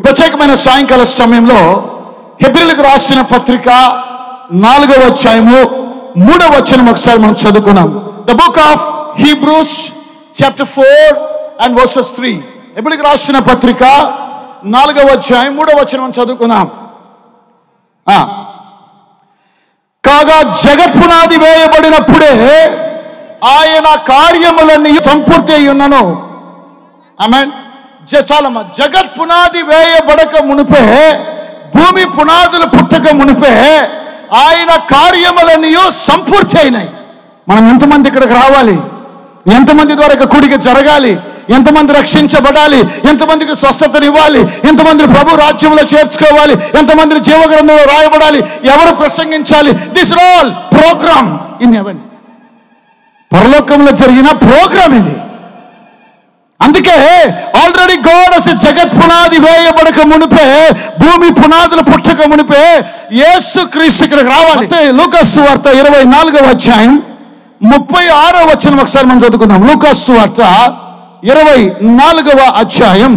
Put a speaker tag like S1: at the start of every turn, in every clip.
S1: ఈ ప్రత్యేకమైన సాయంకాల సమయంలో హెబ్రిలకు రాసిన పత్రిక నాలుగవ అధ్యాయము మూడవ వచనం ఒకసారి మనం చదువుకున్నాం. The book of Hebrews chapter four and verses three హెబ్రిలకు రాసిన పత్రిక నాలుగవ అధ్యాయం మూడవ వచనం చదువుకున్నాం. కాగా జగత్పునాది వేయబడినప్పుడే ఆయన కార్యములన్నీ సంపూర్తి అయి ఉన్నను ఆమె చాలమ్మా జగత్ పునాది వేయబడక మునిపే భూమి పునాదులు పుట్టక మునిపే ఆయన కార్యములన్నీ సంపూర్తి అయినాయి. మనం ఎంతమంది ఇక్కడికి రావాలి? ఎంతమంది ద్వారా కూడిక జరగాలి? ఎంతమంది రక్షించబడాలి? ఎంతమందికి స్వస్థతనివ్వాలి? ఎంతమందిని ప్రభు రాజ్యంలో చేర్చుకోవాలి? ఎంతమందిని జీవగ్రంథంలో రాయబడాలి? ఎవరు ప్రసంగించాలి? This all programme in heaven. పరలోకంలో జరిగిన ప్రోగ్రామ్ ఇది. అందుకే ఆల్రెడీ గోడస్ జగత్ పునాది వేయబడక మునిపే భూమి పునాదులు పుట్టక మునిపే యేసు క్రీస్తు ఇక్కడికి రావాలి. లూకస్సు వార్త ఇరవై నాలుగవ అధ్యాయం ముప్పై ఆరో వచనం ఒకసారి మనం చదువుకుందాం. లూకస్సు వార్త ఇరవై నాలుగవ అధ్యాయం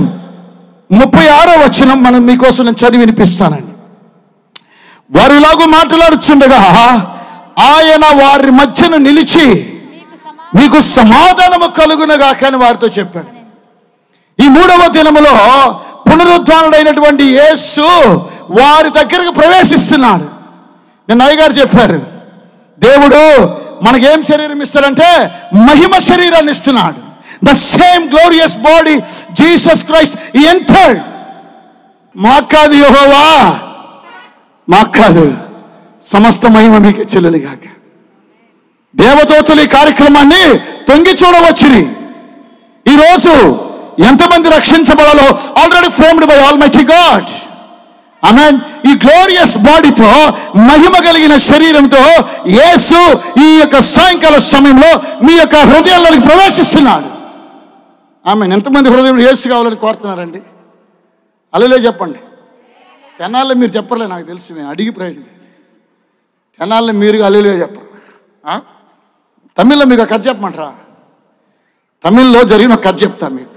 S1: ముప్పై ఆరో వచనం మనం మీకోసం నేను చదివి వినిపిస్తానండి. వారు ఇలాగూ మాట్లాడుచుండగా ఆయన వారి మధ్యను నిలిచి
S2: మీకు
S1: సమాధానము కలుగునగా అని వారితో చెప్పాడు. ఈ మూడవ దినములో పునరుద్ధానుడైనటువంటి యేసు వారి దగ్గరకు ప్రవేశిస్తున్నాడు. నిన్న అయ్యగారు చెప్పారు దేవుడు మనకేం శరీరం ఇస్తాడంటే మహిమ శరీరాన్ని ఇస్తున్నాడు. The same glorious body Jesus Christ entered. మాకు కాదు యోహోవా మాకు కాదు సమస్త మహిమ మీకు చెల్లెలు కాక దేవదూతలు ఈ కార్యక్రమాన్ని తొంగి చూడవచ్చుని. ఈరోజు ఎంతమంది రక్షించబడాలో already framed by all my God amen ఈ గ్లోరియస్ బాడీతో మహిమ కలిగిన శరీరంతో యేసు ఈ యొక్క సాయంకాల సమయంలో మీ యొక్క హృదయాల్లోకి ప్రవేశిస్తున్నాడు. ఆమె ఎంతమంది హృదయంలో యేసు కావాలని కోరుతున్నారండి? అలలే చెప్పండి. తెనాల్లో మీరు చెప్పర్లే నాకు తెలిసి నేను అడిగి ప్రయోజనం తెనాల్లో మీరు అలలే చెప్పరు. తమిళ్ళో మీకు కథ చెప్పమంటారా? తమిళ్ళో జరిగిన ఒక కథ చెప్తా మీకు.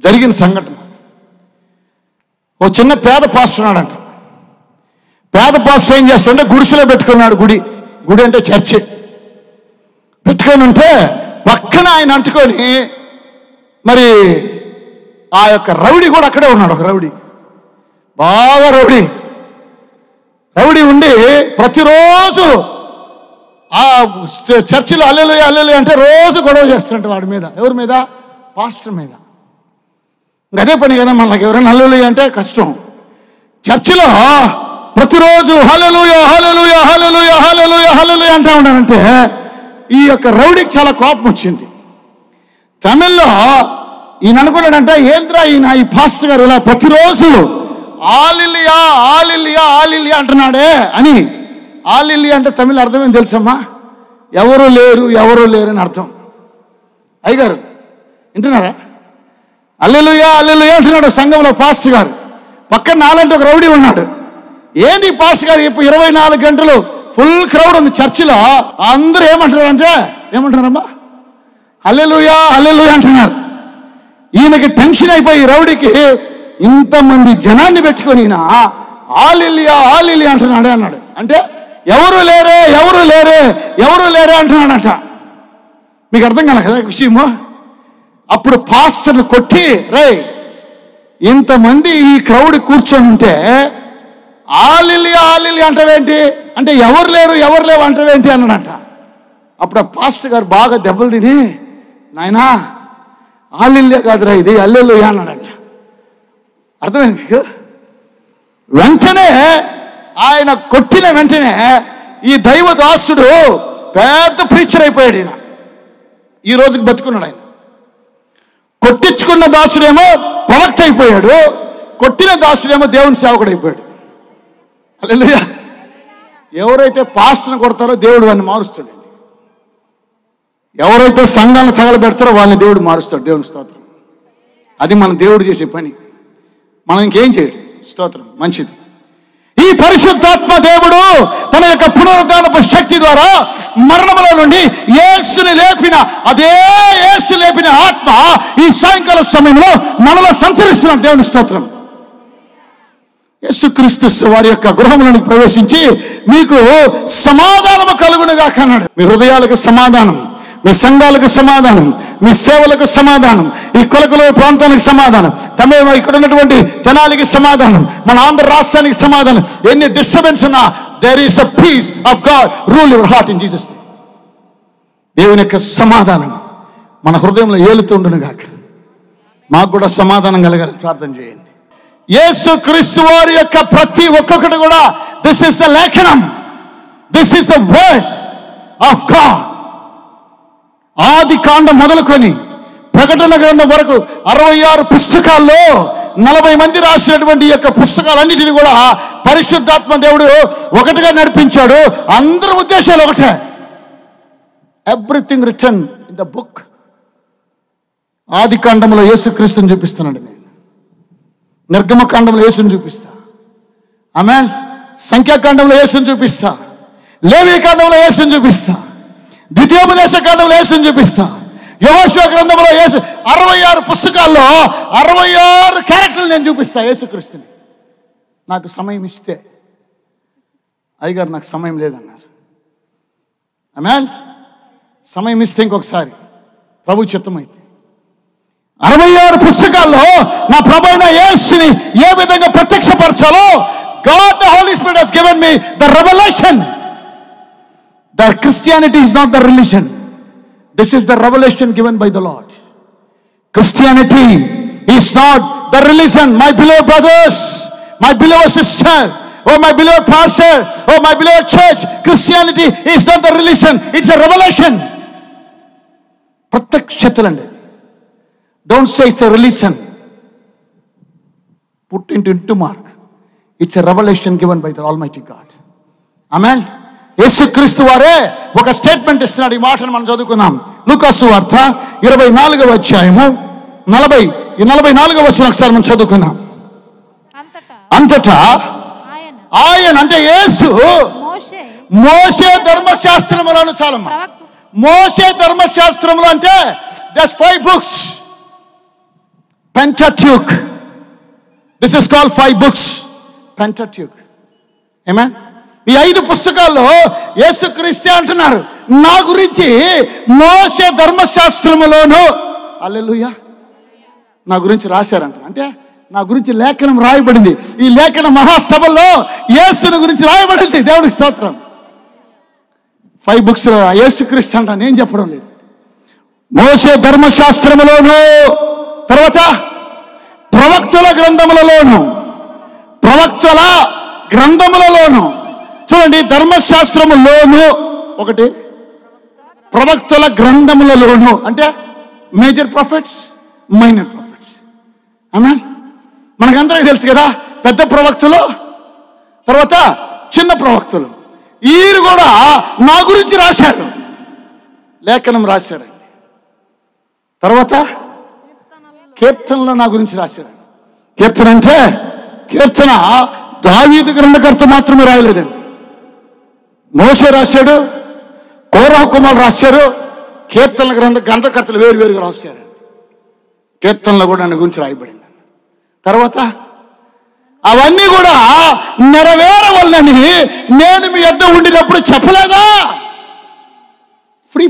S1: జరిగిన సంఘటన. ఓ చిన్న పేద పాస్టర్ పేద పాస్టర్ ఏం చేస్తాడంటే గుడిసెలో పెట్టుకున్నాడు గుడి. గుడి అంటే చర్చి. పెట్టుకొని ఉంటే పక్కన ఆయన అంటుకొని మరి ఆ యొక్క రౌడీ కూడా అక్కడే ఉన్నాడు ఒక రౌడీ. బాగా రౌడీ. రౌడీ ఉండి ప్రతిరోజు ఆ చర్చిలో అల్లెలు అల్లెలు అంటే రోజు గొడవ చేస్తుంట వాడి మీద ఎవరి మీద? పాస్టర్ మీద. అదే పని కదా మనకి ఎవరైనా హల్లెలు అంటే కష్టం. చర్చిలో ప్రతిరోజు హలలుయ హలలుయ హలలుయ హలలుయ హలలుయ అంటా ఉన్నానంటే ఈ యొక్క రౌడీకి చాలా కోపం వచ్చింది. తమిళ్ళో ఈయన అనుకున్నాడంటే ఏంద్రా ఈయన ఈ ఫాస్ట్ గారు ఇలా ప్రతిరోజు ఆలిలియా ఆలిలియా ఆలిలియా అంటున్నాడే అని. ఆలిలియా అంటే తమిళ అర్థమేం తెలుసమ్మా? ఎవరు లేరు ఎవరు లేరు అని అర్థం. అయ్యగారు వింటున్నారా? అల్లెలుయా అల్లెలుయా అంటున్నాడు సంఘంలో పాస్టర్ గారు. పక్కన నాలంటే ఒక రౌడీ ఉన్నాడు. ఏంది పాస్టర్ గారు ఇప్పుడు ఇరవై నాలుగు గంటలు ఫుల్ క్రౌడ్ ఉంది చర్చిలో. అందరూ ఏమంటున్నారు అంటే ఏమంటున్నారమ్మా? అల్లెలుయా అల్లెలుయా అంటున్నారు. ఈయనకి టెన్షన్ అయిపోయి రౌడీకి ఇంతమంది జనాన్ని పెట్టుకొని ఈయన ఆలిలియా ఆలిలియా అంటున్నాడే అన్నాడు. అంటే ఎవరు లేరే ఎవరు లేరే ఎవరు లేరే అంటున్నాడట. మీకు అర్థం కాలే కదా విషయము? అప్పుడు పాస్టర్ని కొట్టి రే ఇంతమంది ఈ క్రౌడ్ కూర్చొని ఉంటే ఆలిలి ఆలిలి అంటావేంటి? అంటే ఎవరు లేరు ఎవరు లేవు అంటావేంటి? అన్నాడంట. అప్పుడు ఆ పాస్టర్ గారు బాగా దెబ్బలు తిని నాయనా ఆలిల్లే కాదురా ఇది అల్లెలు అన్నాడంట. అర్థమైంది మీకు వెంటనే ఆయన కొట్టిన వెంటనే ఈ దైవ దాసుడు పెద్ద ప్రీచర్ అయిపోయాడు ఈయన. ఈ రోజుకి బతుకున్నాడు ఆయన. కొట్టించుకున్న దాసుడేమో ప్రవక్త అయిపోయాడు కొట్టిన దాసుడేమో దేవుని సేవకుడు అయిపోయాడు. అలా ఎవరైతే పాస్టర్ని కొడతారో దేవుడు వాడిని మారుస్తాడండి. ఎవరైతే సంఘాలను తగలబెడతారో వాళ్ళని దేవుడు మారుస్తాడు దేవుని స్తోత్రం. అది మన దేవుడు చేసే పని. మనం ఇంకేం చేయడు? స్తోత్రం. మంచిది. ఈ పరిశుద్ధాత్మ దేవుడు తన యొక్క పునరుద్ధానపు శక్తి ద్వారా మరణముల నుండి యేసుని లేపిన అదే ఏసు లేపిన ఆత్మ ఈ సాయంకాల సమయంలో మనలో సంచరిస్తున్నాం దేవుని స్తోత్రం. యేసుక్రీస్తు వారి యొక్క గృహములను ప్రవేశించి మీకు సమాధానము కలుగునుగా కన్నాడు మీ హృదయాలకు సమాధానం. మీ సంఘాలకు సమాధానం మీ సేవలకు సమాధానం ఈ కొలకల ప్రాంతానికి సమాధానం తమే ఇక్కడ ఉన్నటువంటి జనాలకి సమాధానం మన ఆంధ్ర రాష్ట్రానికి సమాధానం. ఎన్ని డిస్టర్బెన్స్ ఉన్నా there is a peace of God rule your heart in Jesus దేవుని యొక్క సమాధానం మన హృదయంలో ఏలుతుండును గాక. మాకు కూడా సమాధానం కలగాలి ప్రార్థన చేయండి. యేసు క్రీస్తు వారి యొక్క ప్రతి ఒక్కొక్కటి కూడా దిస్ ఇస్ ద లేఖనం. This is the word of God ఆది కాండం మొదలుకొని ప్రకటన గ్రంథం వరకు అరవై ఆరు పుస్తకాల్లో నలభై మంది రాసినటువంటి యొక్క పుస్తకాలన్నిటిని కూడా పరిశుద్ధాత్మ దేవుడు ఒకటిగా నడిపించాడు. అందరి ఉద్దేశాలు ఒకటే. Everything return in the book ఆది కాండంలో యేసుక్రీస్తుని చూపిస్తున్నాడు నేను. నిర్గమ కాండంలో యేసుని చూపిస్తా. ఆమె సంఖ్యాకాండంలో యేసుని చూపిస్తా. లేవి కాండంలో యేసుని చూపిస్తా. ద్వితీయోపదేశ కాండంలో యేసుని చూపిస్తా. యహోశివ గ్రంథంలో యేసు అరవై ఆరు పుస్తకాల్లో అరవై ఆరు క్యారెక్టర్లు నేను చూపిస్తా యేసుక్రీస్తుని. నాకు సమయం ఇస్తే. అయ్యగారు నాకు సమయం లేదన్నారు. ఆమె సమయం ఇస్తే ఇంకొకసారి. ప్రభు చిత్తమైతే. అరవై ఆరు పుస్తకాల్లో నా ప్రభైన యేసుని ఏ విధంగా ప్రత్యక్షపరచాలో God the Holy Spirit has given me the revolution. That Christianity is not the religion. This is the revelation given by the Lord. Christianity is not the religion. My beloved brothers, my beloved sister, oh my beloved pastor, oh my beloved church, Christianity is not the religion, it's a revelation. Don't say it's a religion. Put it into mark. It's a revelation given by the Almighty God. Amen. యేసుక్రీస్తు వారే ఒక statement ఇస్తున్నాడు. ఈ మాటను మనం చదువుకున్నాం లూకాసు వార్త ఇరవై నాలుగవ అధ్యాయము. నలభై ఈ నలభై నాలుగవ వచ్చిన ఒకసారి మనం చదువుకున్నాం
S2: అంతటా? ఆయన.
S1: అంటే యేసు. మోసే ధర్మశాస్త్రములను చాలమ్మా. మోసే ధర్మశాస్త్రములు అంటే just five books Pentateuch this is call five books Pentateuch ఏమే ఈ ఐదు పుస్తకాల్లో యేసుక్రీస్తే అంటున్నారు నా గురించి మోసే ధర్మశాస్త్రములోను. అల్లెలుయ్యా. నా గురించి రాశారంట. అంటే నా గురించి లేఖనం రాయబడింది. ఈ లేఖన మహాసభలో యేసుని గురించి రాయబడింది. దేవుడికి స్తోత్రం. ఫైవ్ బుక్స్ యేసుక్రీస్తు అంట నేను చెప్పడం లేదు. మోసే ధర్మశాస్త్రములోను. తర్వాత ప్రవక్తుల గ్రంథములలోను. ప్రవక్తుల గ్రంథములలోను. చూడండి ధర్మశాస్త్రములోను ఒకటి ప్రవక్తుల గ్రంథములలోను అంటే మేజర్ ప్రాఫిట్స్ మైనర్ ప్రాఫిట్స్. ఆమె మనకందరికీ తెలుసు కదా పెద్ద ప్రవక్తలు తర్వాత చిన్న ప్రవక్తలు. వీరు కూడా నా గురించి రాశారు లేఖనం రాశారండి తర్వాత కీర్తనలో నా గురించి రాశారు కీర్తన అంటే కీర్తన దావీదు గ్రంథకర్త మాత్రమే రాయలేదండి. మోసే రాశాడు కోరహ కుమార్ రాశారు కీర్తనల గ్రంథ గ్రంథకర్తలు వేరు వేరుగా రాశారు. కీర్తనలు కూడా నన్ను గురించి రాయబడింది. తర్వాత అవన్నీ కూడా నెరవేరవల్లని నేను మీ యొద్ద ఉండినప్పుడు చెప్పలేదా? ఫ్రీ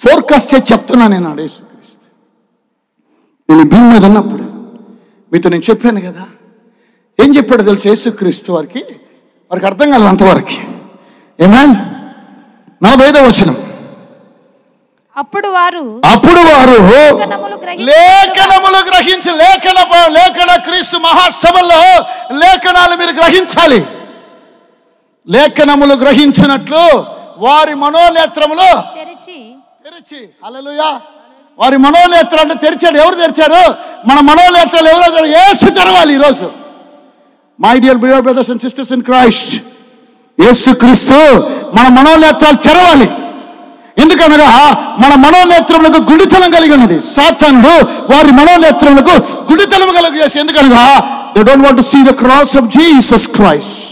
S1: ఫోర్కాస్ట్ చేసి చెప్తున్నా నేను ఆడ యేసుక్రీస్తు. నేను భీమ్ భూమి మీద ఉన్నప్పుడు మీతో నేను చెప్పాను కదా? ఏం చెప్పాడు తెలుసు యేసుక్రీస్తు వారికి? వారికి అర్థం కాలేదు అంతవరకు ఏమా? నలభై ఐదో వచనం.
S2: అప్పుడు వారు
S1: అప్పుడు వారు
S2: లేఖనములు గ్రహించి-
S1: లేఖన లేఖన క్రీస్తు మహాసభల్లో లేఖనాలు మీరు గ్రహించాలి. లేఖనములు గ్రహించినట్లు వారి మనోనేత్రములు
S2: తెరిచి.
S1: హల్లెలూయా. వారి మనోనేత్రాలు అంటే తెరిచాడు. ఎవరు తెరిచారు? మన మనోనేత్రాలు ఎవరో యేసు తెరవాలి ఈరోజు. My dear beer brothers and sisters in Christ యేసు క్రీస్తు మన మనోనేత్రాలు తెరవాలి. ఎందుకనగా మన మనోనేత్రములకు గుడితనం కలిగి ఉన్నది. సాతానుడు వారి మనోనేత్రములకు గుడితనం కలిగి చేసి ఎందుకనగా they don't want see the cross of Jesus Christ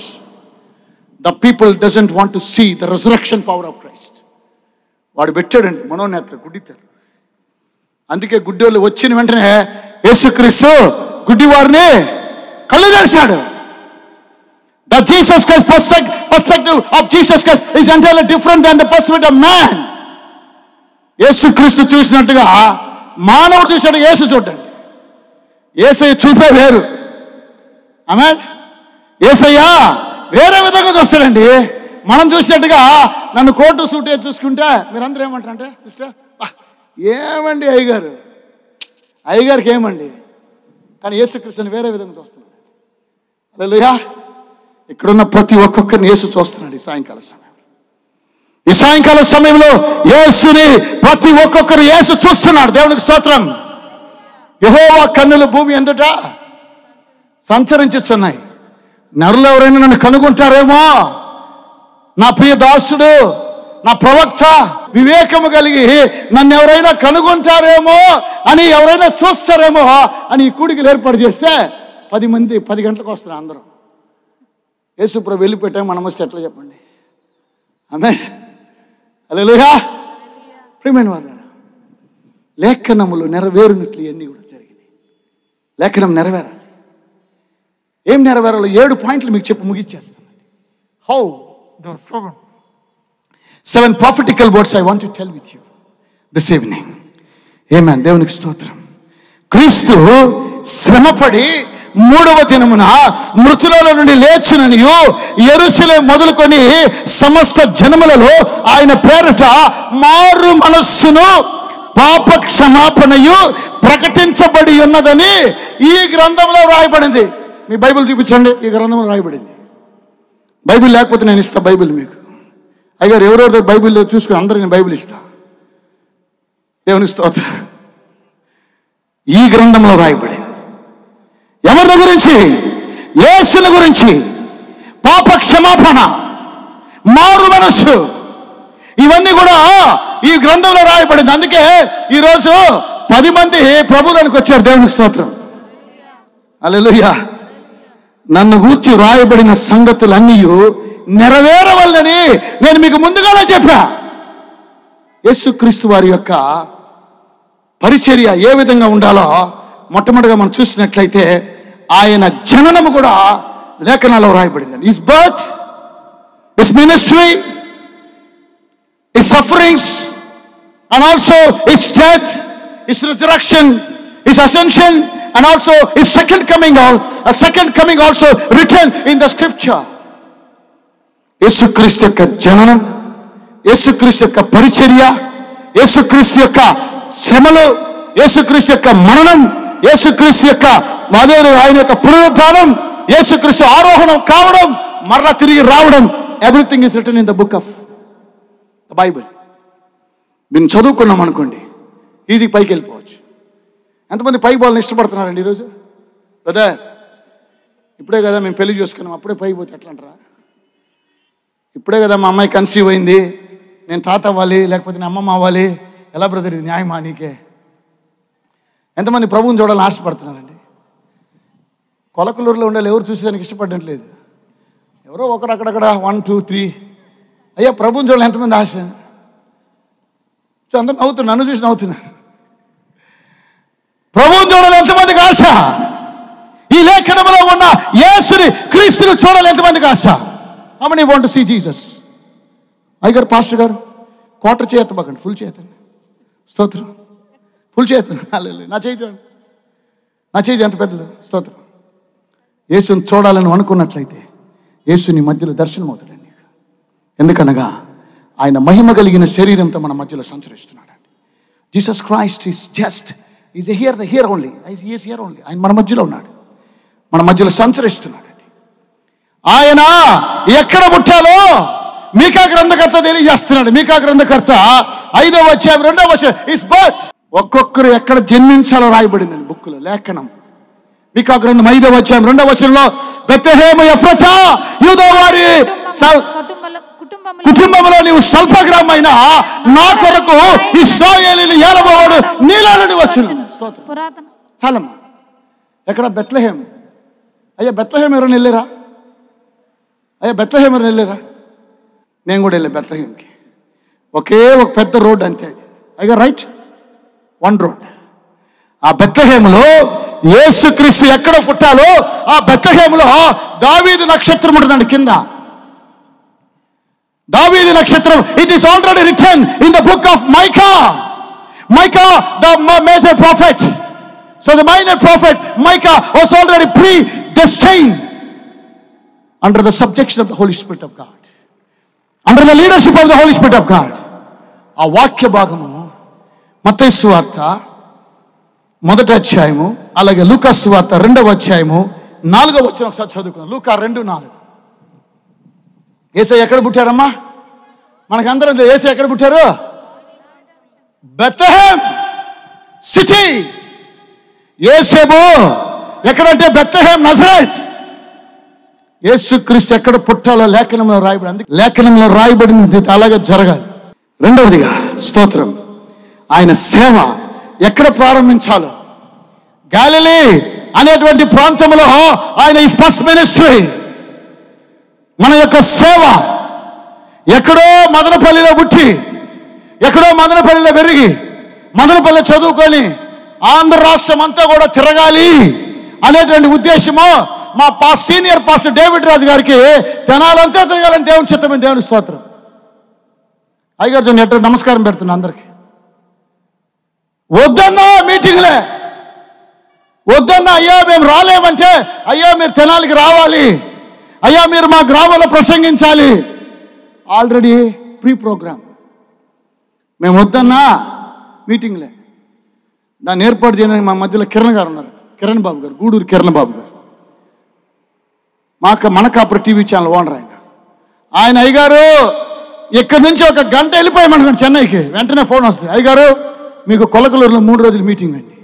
S1: the people doesn't want to see the resurrection power of Christ వాడు పెట్టాడండి మనోనేత్ర గుడ్డితారు అందుకే గుడ్డోళ్ళు వచ్చిన వెంటనే యేసుక్రీస్తు గుడ్డి వారిని కళ్ళు తెరిచాడు. The Jesus Christ perspective of Jesus Christ is entirely different than the perspective of man యేసుక్రీస్తు చూసినట్టుగా మానవుడు చూసినట్టు యేసు చూడండి ఏసయ్య చూపే వేరు. ఆమె ఏసయ్య వేరే విధంగా చూస్తాడండి. మనం చూసినట్టుగా నన్ను కోటు సూట్ చూసుకుంటే మీరందరూ ఏమంటారంటే సిస్టర్ ఏమండి అయ్యగారు? అయ్యగారికి ఏమండి? కానీ యేసుక్రీస్తుని వేరే విధంగా చూస్తున్నాడు. అలెలుయా ఇక్కడున్న ప్రతి ఒక్కొక్కరిని యేసు చూస్తున్నాడు ఈ సాయంకాల సమయం ఈ సాయంకాల సమయంలో యేసుని ప్రతి ఒక్కొక్కరు యేసు చూస్తున్నాడు. దేవునికి స్తోత్రం. యహోవా కన్నుల భూమి ఎందుట? సంచరించుచున్నాయి. నరులు ఎవరైనా నన్ను కనుగొంటారేమో? నా ప్రియ దాసుడు నా ప్రవక్త వివేకము కలిగి నన్ను ఎవరైనా కనుగొంటారేమో అని ఎవరైనా చూస్తారేమో అని ఈ కూడికి ఏర్పాటు చేస్తే పది మంది పది గంటలకు వస్తారు అందరూ. యేసుప్రభు వెళ్ళిపెట్టాం మనం వస్తే ఎట్లా చెప్పండి? ఆమె అలెలుగా ప్రియమైన వాళ్ళ లేఖనములు నెరవేరునట్లు ఇవన్నీ కూడా జరిగినాయి. లేఖనం నెరవేరాలి. ఏం నెరవేరాలో ఏడు పాయింట్లు మీకు చెప్పి ముగిచ్చేస్తాను. How seven prophetical words I want to tell with you this evening amen దేవునికి స్తోత్రం. క్రీస్తు శ్రమపడి మూడవ దినమున మృతులలో నుండి లేచిననియు ఎరుసలే మొదలుకొని సమస్త జనములలో ఆయన పేరట మారు మనస్సును పాప క్షమాపణయు ప్రకటించబడి ఉన్నదని ఈ గ్రంథంలో రాయబడింది. మీ బైబిల్ చూపించండి. ఈ గ్రంథంలో రాయబడింది. బైబిల్ లేకపోతే నేను ఇస్తా బైబిల్ మీకు. అయ్యారు ఎవరెవరి బైబిల్ చూసుకుని అందరికీ నేను బైబిల్ ఇస్తా. దేవుని స్తోత్ర. ఈ గ్రంథంలో రాయబడింది. ఎవరిని గురించి యేసుని గురించి. పాప క్షమాపణ మారు మనస్సు. ఇవన్నీ కూడా ఈ గ్రంథంలో రాయబడింది. అందుకే ఈరోజు పది మంది ప్రభుదానికి వచ్చారు దేవునికి స్తోత్రం. అల్లెలుయ్యా నన్ను గూర్చి రాయబడిన సంగతులన్నీ నెరవేరవల్లని నేను మీకు ముందుగానే చెప్పా యేసుక్రీస్తు వారి యొక్క పరిచర్య ఏ విధంగా ఉండాలో మొట్టమొదటిగా మనం చూసినట్లయితే ఆయన జననము కూడా లేఖనాల్లో రాయబడింది is birth is ministry is sufferings and also is death is resurrection is ascension and also is second coming second coming also return in the scripture యేసుక్రీస్తు యొక్క జననం యేసుక్రీస్తు యొక్క పరిచర్య యేసుక్రీస్తు యొక్క శ్రమలు యేసుక్రీస్తు యొక్క మరణం యేసుక్రీస్తు యొక్క అదే ఆయన యొక్క పునరుద్ధానం యేసుక్రీస్తు ఆరోహణం కావడం మరలా తిరిగి రావడం everything is return in the book of the Bible మేము చదువుకున్నాం అనుకోండి ఈజీ పైకి వెళ్ళిపోవచ్చు. ఎంతమంది పైకి పోవాలని ఇష్టపడుతున్నారండి ఈరోజు? బ్రదర్ ఇప్పుడే కదా మేము పెళ్ళి చేసుకున్నాం అప్పుడే పైకి పోతే ఎట్లా అంటారా? ఇప్పుడే కదా మా అమ్మాయి కన్సీవ్ అయింది నేను తాత అవ్వాలి లేకపోతే నేను అమ్మమ్మ అవ్వాలి ఎలా బ్రదర్ ఇది న్యాయమా నీకే? ఎంతమంది ప్రభువుని చూడాలని ఆశపడుతున్నారండి? కొలకలూరులో ఉండాలి ఎవరు చూసేదానికి ఇష్టపడడం లేదు. ఎవరో ఒకరు అక్కడక్కడ వన్ టూ త్రీ. అయ్యా ప్రభుని చూడాలి ఎంతమంది ఆశ? సో అందరూ నవ్వుతున్నా నన్ను చూసి నవ్వుతున్నా. ప్రభువుని చూడాలి ఎంతమందికి ఆశ? ఈ లేఖనంలో ఉన్న యేసుని క్రీస్తుని చూడాలి ఎంతమందికి ఆశ? How many want see Jesus అయ్యారు పాస్టర్ గారు క్వార్టర్ చేయత్తబాకండి ఫుల్ చేయతండి స్తోత్రం. ఫుల్ చేతులు. హల్లెలూయా. నా చేయి చూడండి. నా చేయి ఎంత పెద్దది. స్తోత్రం. యేసుని చూడాలని అనుకున్నట్లయితే యేసుని మధ్యలో దర్శనం అవుతాడండి ఎందుకనగా ఆయన మహిమ కలిగిన శరీరంతో మన మధ్యలో సంచరిస్తున్నాడండి. Jesus Christ is just is here the here only is here only ఆయన మన మధ్యలో ఉన్నాడు. మన మధ్యలో సంచరిస్తున్నాడండి. ఆయన ఎక్కడ పుట్టాలో మీకా గ్రంథకర్త తెలియజేస్తున్నాడు. మీకా గ్రంథకర్త ఐదవ వచ్చే రెండవ వచ్చే ఇస్ బర్త్ ఒక్కొక్కరు ఎక్కడ జన్మించాలో రాయబడిందండి బుక్కులో లేఖనం. మీకా గ్రంథం ఐదవ వచ్చాం రెండవ వచనంలో బెత్తహేమ ఎఫ్రత యూదోవారి స-
S2: కుటుంబం కుటుంబంలో
S1: నీవు స్వల్పగ్రామైన నా కొరకు ఇస్రాయేలీని ఏలబోవాడు నీలో నుండి వచ్చును స్తోత్రం చాలమ్మా. ఎక్కడ? బెత్లహేం అయ్యా బెత్లహేం ఎవరైనా వెళ్ళారా? అయ్యా బెత్లహేం ఎవరైనా వెళ్ళారా? నేను కూడా వెళ్ళా బెత్లహేంకి ఒకే ఒక పెద్ద రోడ్ అంతే అది. అయ్యా రైట్. వన్ రోడ్ ఆ బెత్తహేములో యేసుక్రీస్తు ఎక్కడ పుట్టాలో ఆ బెత్తహేములో దావీదు నక్షత్రం ఉంటుందండి కింద. దావీది నక్షత్రం it is already return in the book of Micah Micah the major prophet so the minor prophet Micah was already predestine under the subjection of the Holy Spirit of God under the leadership of the Holy Spirit of God ఆ వాక్య భాగము మతేసు వార్త మొదటి అధ్యాయము అలాగే లూకాసు వార్త రెండవ అధ్యాయము నాలుగవ వచ్చిన ఒకసారి చదువుకున్నాం లూకా రెండు నాలుగు. ఏసై ఎక్కడ పుట్టారమ్మా? మనకందరం ఏసై ఎక్కడ పుట్టారు? Bethlehem city. ఏసేబు ఎక్కడంటే బెత్తహేం నజరేత్. యేసుక్రీస్తు ఎక్కడ పుట్టాలో లేఖనంలో రాయబడి అందుకే లేఖనంలో రాయబడింది అలాగే జరగాలి. రెండవదిగా స్తోత్రం. ఆయన సేవ ఎక్కడ ప్రారంభించాలో. గాలిలీ అనేటువంటి ప్రాంతంలో ఆయన ఈ ఫస్ట్ మినిస్ట్రీ మన యొక్క సేవ ఎక్కడో మదనపల్లిలో పుట్టి ఎక్కడో మదనపల్లిలో పెరిగి మదనపల్లి చదువుకొని ఆంధ్ర రాష్ట్రం అంతా కూడా తిరగాలి అనేటువంటి ఉద్దేశము మా పా సీనియర్ పాస్టర్ డేవిడ్ రాజు గారికి తెనాలంతా తిరగాలని దేవుని చిత్తమైన దేవుని స్తోత్రం. అయ్యగారు చూడండి నమస్కారం పెడుతున్నా అందరికీ. వద్దన్నా మీటింగ్లే. వద్దన్నా అయ్యా మేము రాలేమంటే అయ్యా మీరు తెనాలికి రావాలి. అయ్యా మీరు మా గ్రామంలో ప్రసంగించాలి. ఆల్రెడీ ప్రీ ప్రోగ్రామ్ మేము వద్దన్నా మీటింగ్లే. దాన్ని ఏర్పాటు చేయడానికి మా మధ్యలో కిరణ్ గారు ఉన్నారు. కిరణ్ బాబు గారు గూడూరు కిరణ్ బాబు గారు. మాకు మనకాపుర టీవీ ఛానల్ ఓనర్ ఆయన. ఆయన అయ్యగారు ఇక్కడి నుంచి ఒక గంట వెళ్ళిపోయామనుకోండి చెన్నైకి. వెంటనే ఫోన్ వస్తుంది. అయ్యగారు మీకు కొలకలూరులో మూడు రోజులు మీటింగ్ అండి.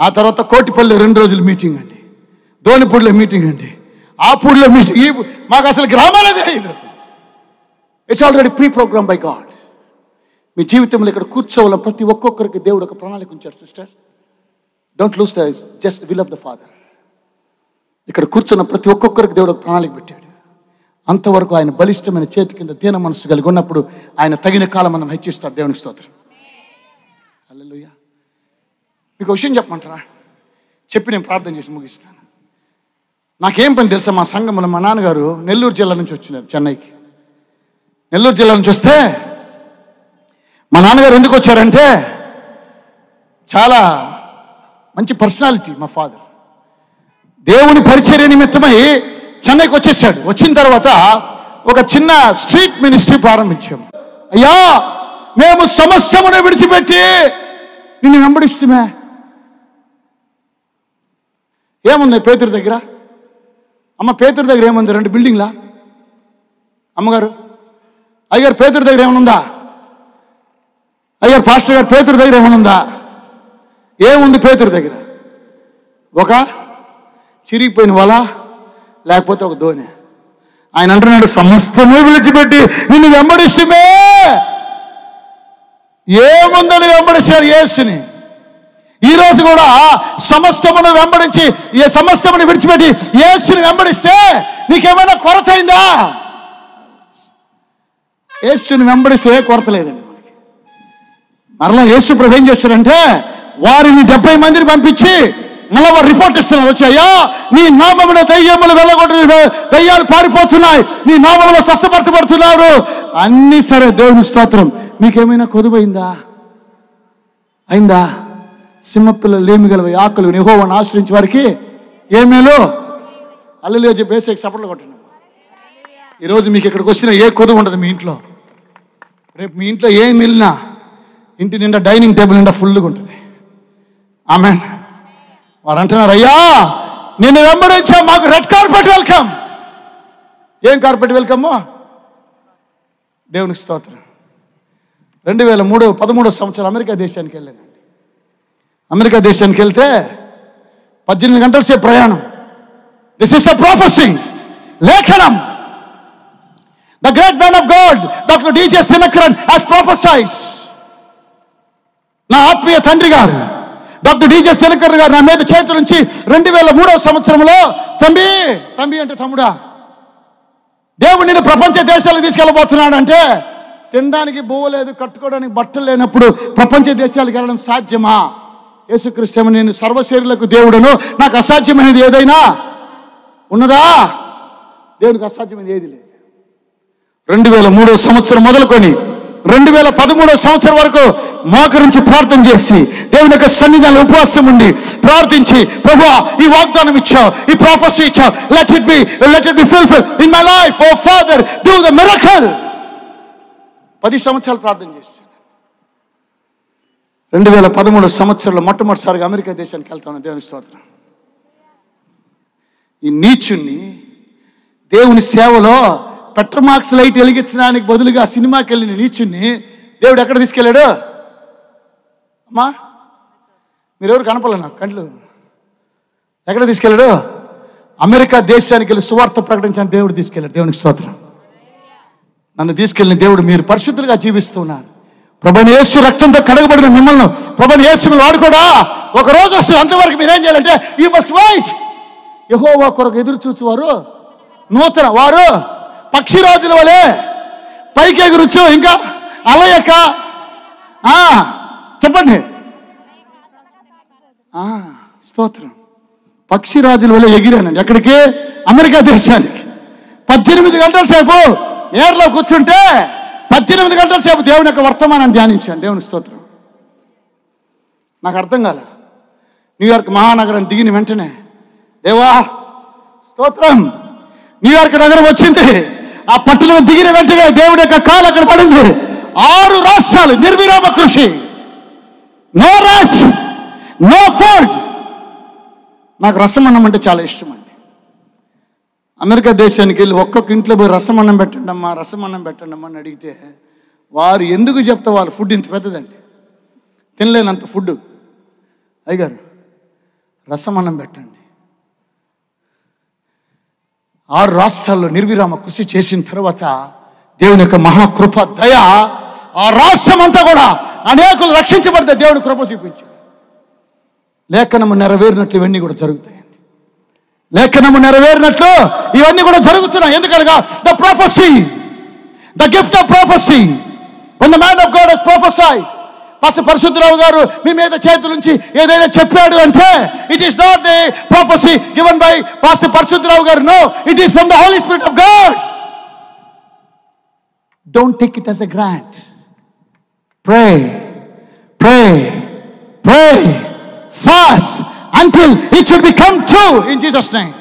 S1: ఆ తర్వాత కోటిపల్లి రెండు రోజులు మీటింగ్ అండి. ధోనిపూడిలో మీటింగ్ అండి. ఆపూడిలో మీటింగ్ ఈ మాకు అసలు గ్రామాలే తెలియదు. It's already pre programme by God మీ జీవితంలో ఇక్కడ కూర్చోవాల ప్రతి ఒక్కొక్కరికి దేవుడు ఒక ప్రణాళిక ఉంచాడు sister. Don't lose the just will of the Father ఇక్కడ కూర్చున్న ప్రతి ఒక్కొక్కరికి దేవుడు ఒక ప్రణాళిక పెట్టాడు. అంతవరకు ఆయన బలిష్టమైన చేతి కింద దీన మనసు కలిగి ఉన్నప్పుడు ఆయన తగిన కాలం మనం హెచ్చిస్తాడు. దేవునికి స్తోత్రం హల్లెలూయా మీకు విషయం చెప్పమంటారా? చెప్పి నేను ప్రార్థన చేసి ముగిస్తాను. నాకేం పని తెలుసా? మా సంఘంలో మా నాన్నగారు నెల్లూరు జిల్లా నుంచి వచ్చినారు చెన్నైకి. నెల్లూరు జిల్లా నుంచి వస్తే మా నాన్నగారు ఎందుకు వచ్చారంటే చాలా మంచి పర్సనాలిటీ మా ఫాదర్. దేవుని పరిచర్య నిమిత్తమై చెన్నైకి వచ్చేసాడు. వచ్చిన తర్వాత ఒక చిన్న స్ట్రీట్ మినిస్ట్రీ ప్రారంభించాము అయ్యా మేము సమస్తమును విడిచిపెట్టి నిన్ను వెంబడిస్తుమే ఏముంది పేతురు దగ్గర? అమ్మ పేతురు దగ్గర ఏముంది? రెండు బిల్డింగ్లా? అమ్మగారు అయ్యారు పేతురు దగ్గర ఏమైనా ఉందా అయ్యారు పాస్టర్ గారు పేతురు దగ్గర ఏమైనా ఉందా ఏముంది పేతురు దగ్గర? ఒక చిరిగిపోయిన వల లేకపోతే ఒక ధోని ఆయన అంటున్నాడు సమస్తమే విడిచిపెట్టి నిన్ను వెంబడిస్తుమే. ఏముందని వెంబడిస్తారు యేసుని? ఈ రోజు కూడా సమస్తమును వెంబడించి ఏ సమస్తమును విడిచిపెట్టి యేసుని వెంబడిస్తే నీకేమైనా కొరత అయిందా? యేసుని వెంబడిస్తే ఏ కొరత లేదండి మనకి. మరలా యేసు ప్రభు ఏం చేస్తారంటే వారిని డెబ్బై మందిని పంపించి మళ్ళా వారు రిపోర్ట్ ఇస్తున్నారు. వచ్చాయో నీ నామమున దయ్యములు వెళ్ళగొట్టు దయ్యాలు పారిపోతున్నాయి. నీ నామములో స్వస్థపరచబడుతున్నారు. అన్నీ సరే దేవుని స్తోత్రం. మీకేమైనా కొదువైందా? అయిందా? సింహపిల్లలు లేమి గలవి ఆకులు నిహోవని ఆశ్రయించే వారికి ఏమేలో? అల్లెలు చెప్పి బేసిక్ సపట్లు కొట్టండి ఈరోజు మీకు ఇక్కడికి వచ్చిన ఏ కొదువు ఉండదు మీ ఇంట్లో. రేపు మీ ఇంట్లో ఏం వెళ్ళినా ఇంటి నిండా డైనింగ్ టేబుల్ నిండా ఫుల్గా ఉంటుంది. ఆమె వారు అంటున్నారు అయ్యా నిన్ను వెంబడించా మాకు రెడ్ కార్పెట్ వెల్కమ్. ఏం కార్పెట్ వెల్కమ్? దేవునికి స్తోత్రం. రెండు వేల మూడు పదమూడో సంవత్సరం అమెరికా దేశానికి వెళ్ళాను అమెరికా దేశానికి వెళ్తే పద్దెనిమిది గంటల సేపు ప్రయాణం. దిస్ ఇస్ ద ప్రాఫెసింగ్ లేఖనం. The great man of God doctor D G S Dhinakaran has prophesize నా ఆత్మీయ తండ్రి గారు డాక్టర్ డిజెస్ దినకర్ గారు నా మీద చేతి నుంచి రెండు వేల మూడవ సంవత్సరంలో తంబి తంబి అంటే తమ్ముడా దేవుడు నేను ప్రపంచ దేశాలకు తీసుకెళ్ళబోతున్నాడు అంటే తినడానికి బువ్వ లేదు కట్టుకోవడానికి బట్టలు లేనప్పుడు ప్రపంచ దేశాలకు వెళ్ళడం సాధ్యమా? యేసుక్రీస్తు నేను సర్వశరీరులకు దేవుడను. నాకు అసాధ్యమైనది ఏదైనా ఉన్నదా? దేవునికి అసాధ్యమైనది ఏది లేదు. రెండు వేల మూడో సంవత్సరం మొదలుకొని రెండు వేల పదమూడో సంవత్సరం వరకు మోకరించి ప్రార్థన చేసి దేవుని యొక్క సన్నిధానం ఉపవాసం ఉండి ప్రార్థించి ప్రభు ఈ వాగ్దానం ఇచ్చావు ఈ ప్రాఫెస్ ఇచ్చావు. Let it be let it be fulfil in my life O Father do the miracle పది సంవత్సరాలు ప్రార్థన చేసి రెండు వేల పదమూడు సంవత్సరంలో మొట్టమొదటిసారిగా అమెరికా దేశానికి వెళ్తాను దేవుని స్తోత్రం. ఈ నీచుణ్ణి దేవుని సేవలో పెట్రమాక్స్ లైట్ వెలిగించడానికి బదులుగా సినిమాకి వెళ్ళిన నీచుణ్ణి దేవుడు ఎక్కడ తీసుకెళ్ళాడు? అమ్మా మీరెవరు కనపడలే నాకు కండ్లు. ఎక్కడ తీసుకెళ్ళాడు? అమెరికా దేశానికి వెళ్ళి సువార్త ప్రకటించడానికి దేవుడు తీసుకెళ్ళాడు. దేవునికి స్తోత్రం. నన్ను తీసుకెళ్ళిన దేవుడు మీరు పరిశుద్ధులుగా జీవిస్తున్నారు. ప్రభుని యేసు రక్తంతో కడగబడిన మిమ్మల్ని ప్రభుని యేసు వాడుకోడా? ఒక రోజు వస్తుంది అంతవరకు మీరేం చేయాలంటే యూ మస్ట్ వైట్ యహోవా కొరకు ఎదురు చూచువారు నూతన వారు. పక్షి రాజుల వలె పైకి ఎగురుచు ఇంకా అలయక. చెప్పండి. స్తోత్రం. పక్షి రాజుల వల్ల ఎగిరానండి. ఎక్కడికి? అమెరికా దేశానికి. పద్దెనిమిది గంటల సేపు ఏర్లో కూర్చుంటే పద్దెనిమిది గంటల సేపు దేవుని యొక్క వర్తమానం ధ్యానించాను. దేవుని స్తోత్రం. నాకు అర్థం కాల. న్యూయార్క్ మహానగరం దిగిన వెంటనే దేవా స్తోత్రం. న్యూయార్క్ నగరం వచ్చింది. ఆ పట్టణం దిగిన వెంటనే దేవుడి యొక్క కాలు అక్కడ పడింది. ఆరు రాష్ట్రాలు నిర్విరామ కృషి. No rice no food. నాకు రసం అన్నం అంటే చాలా ఇష్టం అండి. అమెరికా దేశానికి వెళ్ళి ఒక్కొక్క ఇంట్లో పోయి రసం అన్నం పెట్టండి అమ్మా రసం అన్నం పెట్టండి అమ్మా అని అడిగితే వారు ఎందుకు చెప్తే వాళ్ళు ఫుడ్ ఇంత పెద్దదండి? తినలేనంత ఫుడ్ అయ్యగారు రసం అన్నం పెట్టండి. ఆరు రాష్ట్రాల్లో నిర్విరామ కృషి చేసిన తర్వాత దేవుని యొక్క మహాకృప దయ ఆ రాష్ట్రం అంతా కూడా అనేకులు రక్షించబడితే దేవుని కృప చూపించాడు లేఖనము నెరవేరినట్లు ఇవన్నీ కూడా జరుగుతాయి. లేఖనము నెరవేరినట్లు ఇవన్నీ కూడా జరుగుతున్నాయి. ఎందుకనగా the prophecy the gift of prophecy one the man of God has prophesize pass Parishuddharao గారు మీ మీద చేతుల నుంచి ఏదైనా చెప్పాడు అంటే it is not the prophecy given by pass Parishuddharao గారు. No it is from the Holy Spirit of God don't take it as a grant pray pray pray fast until it should become true in Jesus name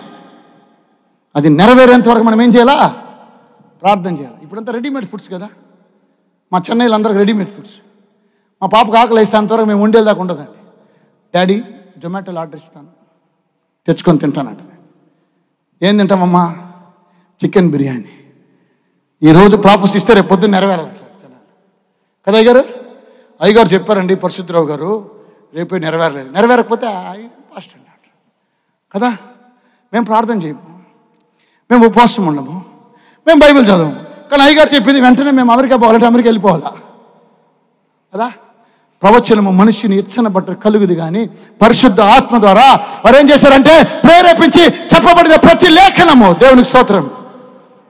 S1: అది నెరవేరేంత వరకు మనం ఏం చేయాలా? ప్రార్థన చేయాలి? ఇప్పుడంతా రెడీమేడ్ ఫుడ్స్ కదా. మా చెన్నైలో అందరికి రెడీమేడ్ ఫుడ్స్ మా పాపకు ఆకలి వేస్తే అంతవరకు మేము వండేది దాకా ఉండదండి. డాడీ జొమాటోలో ఆర్డర్ ఇస్తాను. తెచ్చుకొని తింటానంట ఏం తింటామమ్మా? చికెన్ బిర్యానీ. ఈరోజు ప్రాఫెస్ ఇస్తే రేపు పొద్దున్న నెరవేరాలి. కదా అయ్యగారు? అయ్యగారు చెప్పారండి పరిశుద్ధరావు గారు రేపు నెరవేరలేదు. నెరవేరకపోతే పాస్ట్ అన్నాడు కదా? మేము ప్రార్థన చేయము. మేము ఉపవాసం ఉండము. మేము బైబిల్ చదవము. కానీ అయ్యగారు చెప్పింది వెంటనే మేము అమెరికా పోవాలంటే అమెరికా వెళ్ళిపోవాలా? కదా? ప్రవచనము మనిషిని ఇచ్చన బట్ట కలుగుది కానీ పరిశుద్ధ ఆత్మ ద్వారా వారు ఏం చేశారంటే ప్రేరేపించి చెప్పబడిన ప్రతి లేఖనము దేవునికి స్తోత్రం.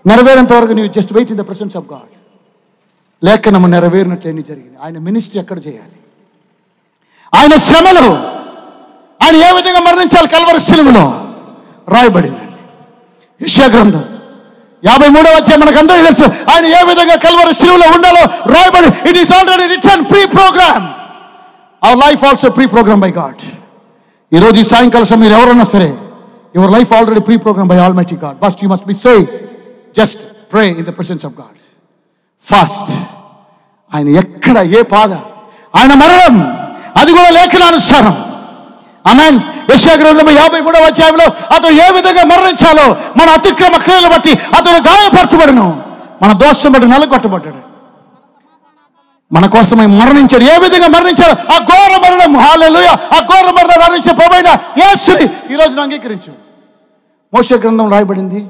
S1: నెరవేరేంత వరకు నీవు just wait in the presence of God లేఖనము నెరవేరినట్లు ఎన్ని జరిగింది. ఆయన మినిస్ట్రీ ఎక్కడ చేయాలి? ఆయన శ్రమలు ఆయన ఏ విధంగా మరణించాలి? కలవరి సిలువలో రాయబడిందండి యశ్యా గ్రంథం యాభై మూడవ వచ్చే మనకందరికీ తెలుసు. ఆయన ఏ విధంగా కలవరి సిలువలో ఉండాలో రాయబడి it is already return pre programme our life also pre programme by God ఈరోజు ఈ సాయంకాల సమయం మీరు ఎవరన్నా సరే your life already pre programme by almighty God but you must be say just pray in the presence of God fast ఆయన ఎక్కడ ఏ పాద ఆయన మరణం. అది కూడా లేఖనానుసారం. అమెన్ యశాగ్రంథం యాభై మూడవ అధ్యాయంలో అతను ఏ విధంగా మరణించాలో మన అతిక్రమ క్రియలు బట్టి అతను గాయపరచబడను. మన దోషం బట్టి నలగొట్టబడ్డాడు. మన కోసమై మరణించాడు. ఏ విధంగా మరణించాడు? ఆ ఘోర మరణం. హాలెలుయ. ఆ ఘోర మరణం మరణించే ప్రభైన యేసుని ఈ రోజున అంగీకరించు. మోస గ్రంథం రాయబడింది.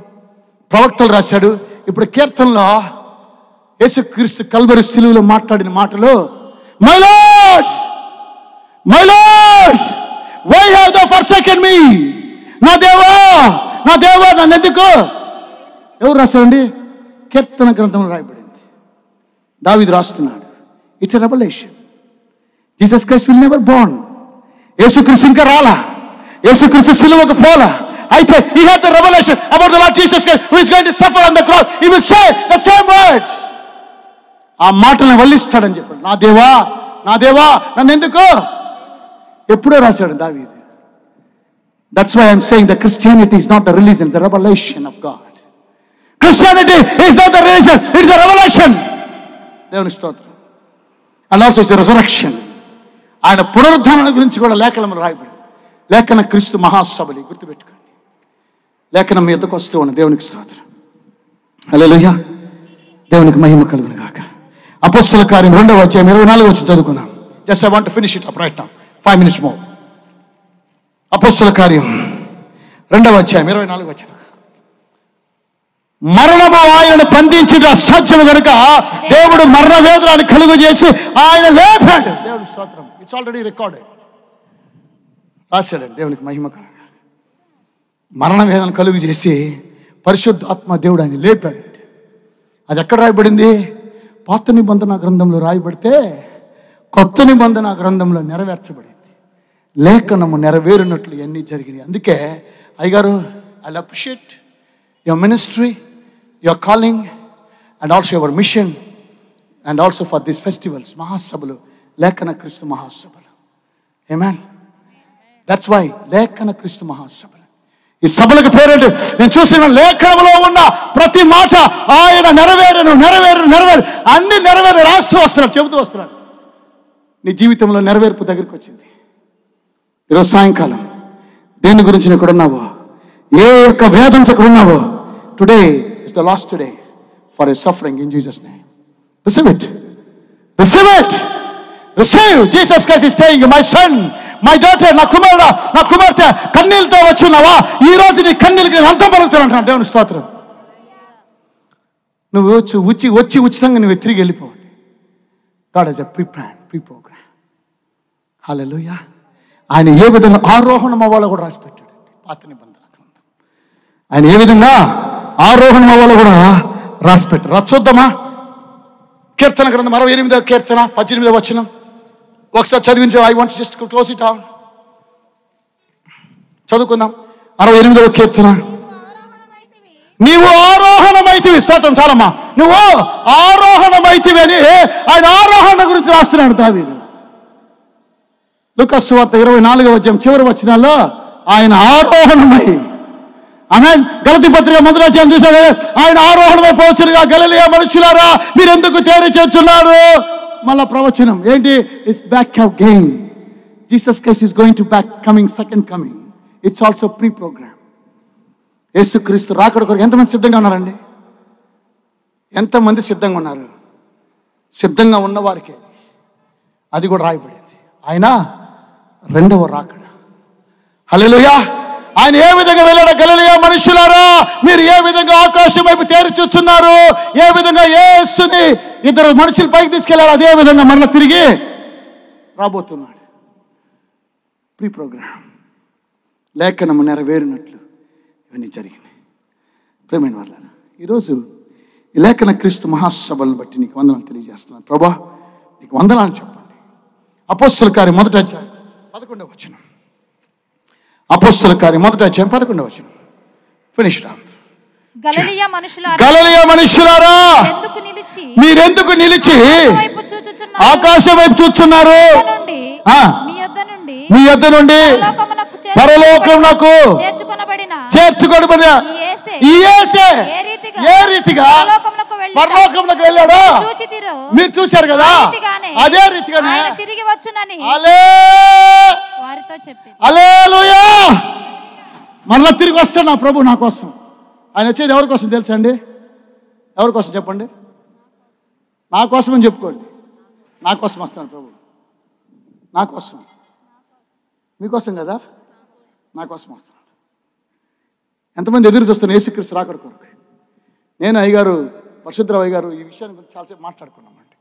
S1: ప్రవక్తలు రాశాడు. ఇప్పుడు కీర్తనలో యేసుక్రీస్తు కల్వరి సిలువులో మాట్లాడిన మాటలు my Lord why have the forsaken me నా దేవా నా దేవా నన్ను ఎందుకు ఎవరు రాస్తారండి? కీర్తన గ్రంథంలో రాయబడింది. దావిది రాస్తున్నాడు. It's revolution Jesus Christ will never born యేసుక్రీస్తు ఇంకా రాలా? యేసుక్రీస్తు సిలువకు పోలా? అయితే ఈ had the revolution about the Lord Jesus Christ who is going to suffer on the cross. He will say the ఆ మాటలను వల్లిస్తాడని చెప్పాడు. నా దేవా నా దేవా నన్ను ఎందుకు ఎప్పుడో రాశాడు దావీదు that's why I'm saying the Christianity is not the religion the revolution of God Christianity is not the religion it's the revolution దేవుని స్తోత్రం and also is the resurrection ఆయన పునరుద్ధారణ గురించి కూడా లేఖనం రాయబడింది లేఖన క్రీస్తు మహాసభలి గుర్తుపెట్టుకోండి లేఖనం మీ ఎద్దకు వస్తూ ఉన్న దేవునికి స్తోత్రం హల్లెలూయా దేవునికి మహిమ కలుగును గాక అపోస్తుల కార్యం రెండవ అధ్యాయం ఇరవై నాలుగు వచ్చి చదువుకుందాం just I want finish it up right now five minutes మో అపస్తుల కార్యం. రెండవ అధ్యాయం ఇరవై నాలుగు వచ్చిన మరణము ఆయనను బంధించుట అసాధ్యము కనుక దేవుడు మరణ వేదనాన్ని కలుగు చేసి ఆయన లేపాడు. దేవుడి స్తోత్రం. ఇట్స్ ఆల్రెడీ రికార్డెడ్ రాశాడండి దేవునికి మహిమ మరణ వేదన కలుగు చేసి పరిశుద్ధాత్మ దేవుడు ఆయన లేపాడు అది ఎక్కడ రాయబడింది? పాత నిబంధన గ్రంథంలో రాయబడితే కొత్త నిబంధన గ్రంథంలో నెరవేర్చబడింది. లేఖనము నెరవేరినట్లు ఇవన్నీ జరిగినాయి. అందుకే అయ్యగారు I appreciate your ministry your calling and also your mission and also for this festivals మహాసభలు లేఖన క్రీస్తు మహాసభలు. ఏమాన్ దట్స్ వై లేఖన క్రీస్తు మహాసభలు. ఈ సభలకు పేరేంటి? నేను చూసిన లేఖనంలో ఉన్న ప్రతి మాట ఆయన నెరవేరను నెరవేరు నెరవేరు అన్ని నెరవేరు రాస్తూ వస్తున్నాడు చెబుతూ వస్తున్నాడు. నీ జీవితంలో నెరవేర్పు దగ్గరికి వచ్చింది. ఈరోజు సాయంకాలం దేని గురించి నువ్వు ఇక్కడ ఉన్నావో? ఏ యొక్క వేదంతో ఇక్కడ ఉన్నావో? Today is the last day for a suffering in Jesus name receive it receive it receive Jesus Christ is saying my son my daughter నా కుమారుడు నా కుమార్తె కన్నీళ్ళతో వచ్చున్నావా ఈ రోజు నీ కన్నీళ్ళకి నేను అంతం పలుకుతాను అంటున్నాను. దేవుని స్తోత్రం. నువ్వు వచ్చి వచ్చి వచ్చి ఉచితంగా నువ్వు తిరిగి వెళ్ళిపోవాలి God has a pre plan pre programme hallelujah ఆయన ఏ విధంగా ఆరోహణం అవ్వాలో కూడా రాసి పెట్టాడు పాత నిబంధన గ్రంథం. ఆయన ఏ విధంగా ఆరోహణం అవ్వాలో కూడా రాసి పెట్టాడు రా చూద్దామా? కీర్తన గ్రంథం అరవై ఎనిమిదో కీర్తన పద్దెనిమిదో వచ్చిన ఒకసారి చదివించు. I want just close it on చదువుకుందాం. అరవై ఎనిమిదవ కీర్తన. నీవు ఆరోహణమైతివి. స్తోత్రం చాలమ్మా. నువ్వు ఆరోహణమైతివి అని ఆయన ఆరోహణ గురించి రాస్తున్నాడు దావీదు. లుకస్ వార్త ఇరవై నాలుగో వచ్చాం చివరి వచ్చినాల్లో ఆయన ఆరోహణమై ఆమె గలతి పత్రిక మొదటి చూశాడు ఆయన ఆరోహణమై పోవచ్చునుగా గలలియా మనుషులారా మీరు ఎందుకు తేరి చేస్తున్నారు? మళ్ళా ప్రవచనం. ఏంటి? It's back have gain Jesus Christ is going to back coming second coming it's also pre programme యేసుక్రీస్తు రాకడ కొరకు ఎంతమంది సిద్ధంగా ఉన్నారండి? ఎంతమంది సిద్ధంగా ఉన్నారు? సిద్ధంగా ఉన్నవారికే. అది కూడా రాయబడింది. ఆయన రెండవ రాకడ. హలోయా ఆయన ఏ విధంగా వెళ్ళాడు గలలియా మనుషులారా? మీరు ఏ విధంగా ఆకాశం వైపు తేరి చూస్తున్నారు? ఏ విధంగా యేసుని ఇద్దరు మనుషులు పైకి తీసుకెళ్ళారు? అదే విధంగా మరలా తిరిగి రాబోతున్నాడు. ప్రీ ప్రోగ్రామ్ లేఖనము నెరవేరినట్లు ఇవన్నీ జరిగినాయి. ప్రేమైన వాళ్ళ ఈరోజు ఈ లేఖన క్రీస్తు మహాసభలను బట్టి నీకు వందనాలు తెలియజేస్తున్నాను. ప్రభా నీకు వందనాలు చెప్పండి. అపోస్తుల కార్యం మొదట అధ్యాయం. పదకొండవ వచ్చిన అపోస్తుల కార్యం మొదట అధ్యాయం పదకొండవ వచ్చిన ఫినిష్ రా
S2: గలలియా మనుషులారా
S1: మీరెందుకు నిలిచి? ఆకాశం వైపు చూస్తున్నారు.
S2: మీ యొద్ద నుండి చేర్చు-
S1: పరలోకమునకు
S2: చేర్చుకొనబడిన ఏ రీతిగా?
S1: రీతిగా?
S2: పరలోకమునకు
S1: వెళ్ళాడా. మీరు చూశారు కదా? అదే
S2: ఆయన తిరిగి వచ్చునని.
S1: అలే అలేలుయా మరలా తిరిగి వస్తాడు నా ప్రభు నా కోసం. ఆయన వచ్చేది ఎవరి కోసం తెలుసా అండి? ఎవరి కోసం చెప్పండి? నా కోసం అని చెప్పుకోండి. నా కోసం వస్తాను ప్రభు. నా కోసం. మీకోసం కదా? నా కోసం వస్తాను. ఎంతమంది ఎదురు చూస్తాను ఏసుక్రీస్తు రాకడ కొరకు? నేను అయ్యగారు పరిశుద్ధరావు అయ్యగారు ఈ విషయాన్ని గురించి చాలాసేపు మాట్లాడుకున్నామండి.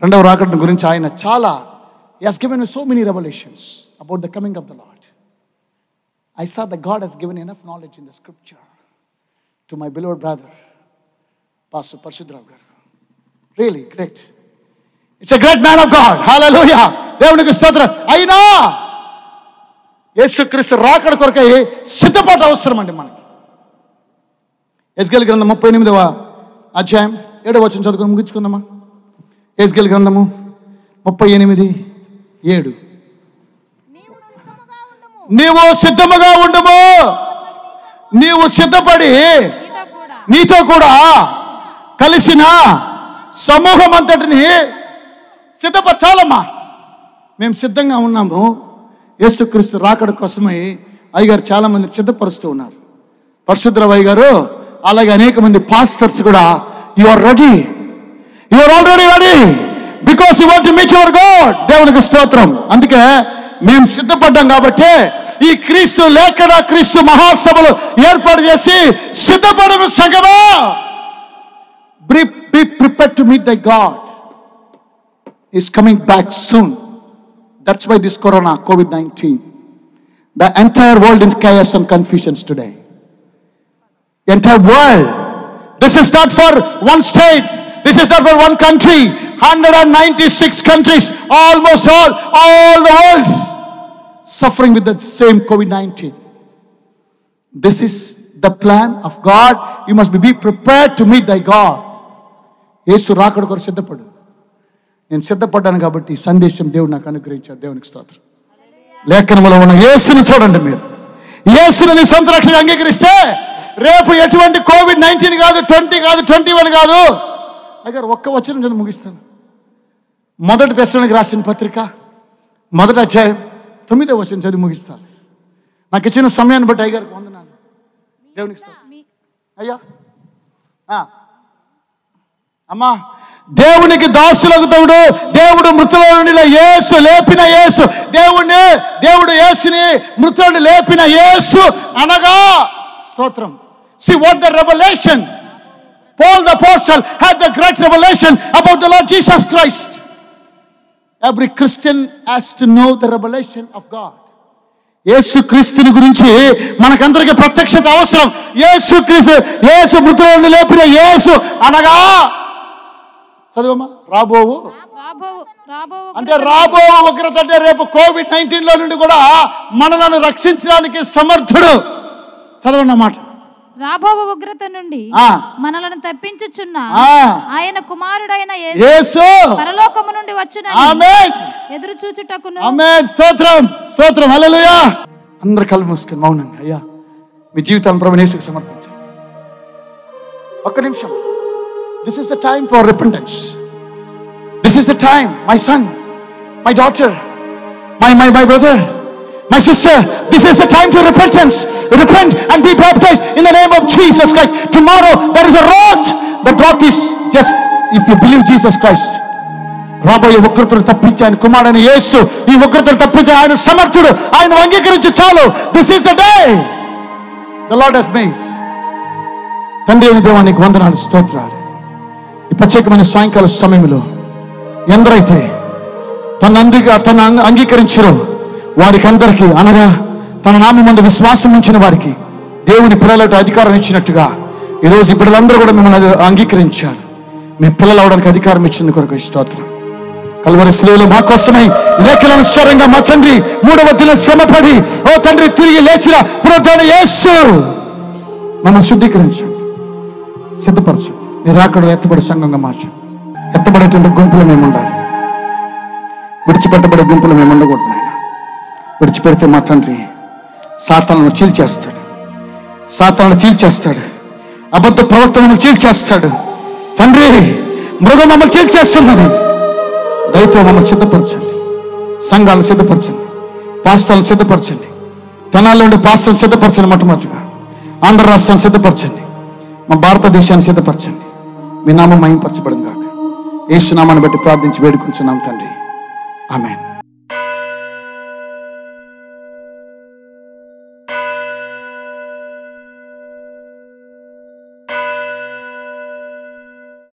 S1: రెండవ రాకడ గురించి ఆయన చాలా has given so many revolutions about the coming of the Lord. I saw that God has given enough knowledge in the scripture to my beloved brother, Pastor Parshudrav Really great. It's a great man of God. Hallelujah. దేవునికి స్తోత్రం అయినా యేసుక్రీస్తు రాకడ కొరకై సిద్ధపాటు అవసరం అండి మనకి ఎస్గెల్ గ్రంథం ముప్పై ఎనిమిదవ అధ్యాయం ఏడవ వచ్చిన చదువుకుని ముగించుకుందామా ఎస్గెల్ గ్రంథము ముప్పై ఎనిమిది ఏడు నీవు సిద్ధముగా ఉండము. నీవు సిద్ధపడి
S2: నీతో కూడా
S1: కలిసిన సమూహం అంతటిని సిద్ధపరచాలమ్మా. మేము సిద్ధంగా ఉన్నాము. యేసుక్రీస్తు రాకడ కోసమై అయ్యగారు చాలా మంది సిద్ధపరుస్తూ ఉన్నారు. పరిశుద్ధరావు గారు అలాగే అనేక మంది పాస్టర్స్ కూడా you are ready you are already ready because you want meet your God దేవునికి స్తోత్రం. అందుకే మేము సిద్ధపడ్డాం కాబట్టి ఈ క్రీస్తు లేఖన క్రీస్తు మహాసభలు ఏర్పాటు చేసి సిద్ధపడము సంగమా be prepare to meet thy God is coming back soon that's why this corona covid nineteen the entire world in chaos and confusions today entire world. This is not for one state. This is not for one country. 196 countries, almost all, all the world Suffering with the same COVID-19. This is the plan of God. You must be prepared to meet thy God. యేసు రాకడ కొరకు సిద్ధపడు. నేను సిద్ధపడ్డాను కాబట్టి ఈ సందేశం దేవుడు నాకు అనుగ్రహించాడు. దేవునికి స్తోత్రం. లేఖనములో ఉన్న యేసుని చూడండి మీరు. యేసుని నీ సొంత రక్షణ అంగీకరిస్తే రేపు ఎటువంటి కోవిడ్ నైన్టీన్ కాదు ట్వంటీ కాదు ట్వంటీ వన్ కాదు. అయ్యారు ఒక్క వచ్చిన చదివి ముగిస్తాను. మొదటి దశలోనికి రాసిన పత్రిక మొదటి అధ్యాయం. తొమ్మిదో వచ్చిన చదివి ముగిస్తాను. నాకు ఇచ్చిన సమయాన్ని బట్టి అయ్యారికి వందనాలు. దేవునికి అయ్యా. అమ్మా దేవునికి దాసులకు తోడు దేవుడు మృతుల నుండి యేసు లేపిన యేసు. దేవుణ్ణి దేవుడు యేసుని మృతుల నుండి లేపిన యేసు అనగా స్తోత్రం. See what the revolution Paul the apostle had the great revelation about the Lord Jesus Christ. Every Christian has to know the revelation of God. యేసు క్రీస్తుని గురించి మనకందరికి ప్రత్యక్షత అవసరం. యేసు క్రీస్తు యేసు మృతులను లేపిన యేసు అనగా చదువమ్మా రాబోవు.
S2: రాబో రాబో
S1: అంటే రాబో ఉగ్రత అంటే రేపు కోవిడ్ నైన్టీన్లో నుండి కూడా మనలను రక్షించడానికి సమర్థుడు. చదవండి అన్నమాట
S2: రాబో ఉగ్రత నుండి. మనలను తప్పించుచున్న. ఆయన కుమారుడైన యేసు పరలోకము నుండి వచ్చునని
S1: ఆమేన్.
S2: ఎదురు చూచుటకును.
S1: ఆమేన్. స్తోత్రం. స్తోత్రం. హల్లెలూయా. అందరు కళ్ళు మూసుకొని మౌనంగా అయ్యా మీ జీవితాలను ప్రభు యేసుకు సమర్పించండి. ఒక్క నిమిషం. This is the time for repentance this is the time my son my daughter my my my brother My sister, this is the time for repentance. Repent and be baptized in the name of Jesus Christ. Tomorrow there is a wrath. The wrath is just if you believe Jesus Christ. రాబోయే ఉగ్రతను తప్పించి ఆయన కుమారుడైన యేసు ఈ ఉగ్రతను తప్పించి ఆయన సమర్థుడు ఆయన అంగీకరించి చాలు this is the day the Lord has made తండ్రి అయిన దేవానికి వందనాలు స్తోత్రాలు ఈ ప్రత్యేకమైన సాయంకాల సమయంలో ఎందరైతే తన అందిగా తన అంగ- అంగీకరించారో వారికి అందరికీ అనగా తన నామం ముందు విశ్వాసం ఉంచిన వారికి దేవుని పిల్లలకు అధికారం ఇచ్చినట్టుగా ఈరోజు ఈ బిడ్డలందరూ కూడా మిమ్మల్ని అంగీకరించారు. మీ పిల్లలు అవడానికి అధికారం ఇచ్చింది కొరకు స్తోత్రం. కలవరి స్త్రీలు మా కోసమై లేఖనానుసారంగా మా తండ్రి మూడవ దిన శ్రమపడి ఓ తండ్రి తిరిగి లేచిన పునరుద్ధరణ యేసు. మనం శుద్ధీకరించండి. సిద్ధపరచండి. మీరు అక్కడ ఎత్తబడి సంఘంగా మార్చు ఎత్తబడేటువంటి గుంపులు మేము ఉండాలి విడిచిపెట్టబడే గుంపులు మేము ఉండకూడదు విడిచిపెడితే మా తండ్రి సాతాలను చీల్చేస్తాడు. సాతాలను చీల్చేస్తాడు. అబద్ధ ప్రవర్తనను చీల్చేస్తాడు. తండ్రి మృగం మమ్మల్ని చీల్చేస్తున్నది. దయతో మమ్మల్ని సిద్ధపరచండి. సంఘాలను సిద్ధపరచండి. పాస్తాలను సిద్ధపరచండి. తెనాలి ఉండే పాస్తాలను సిద్ధపరచండి మొట్టమొదటిగా. ఆంధ్ర రాష్ట్రాన్ని సిద్ధపరచండి. మా భారతదేశాన్ని సిద్ధపరచండి. మీ నామం మహింపరచబడింది కాక ఏసునామాన్ని బట్టి ప్రార్థించి వేడుకుంటున్నాం తండ్రి. ఆమెన్.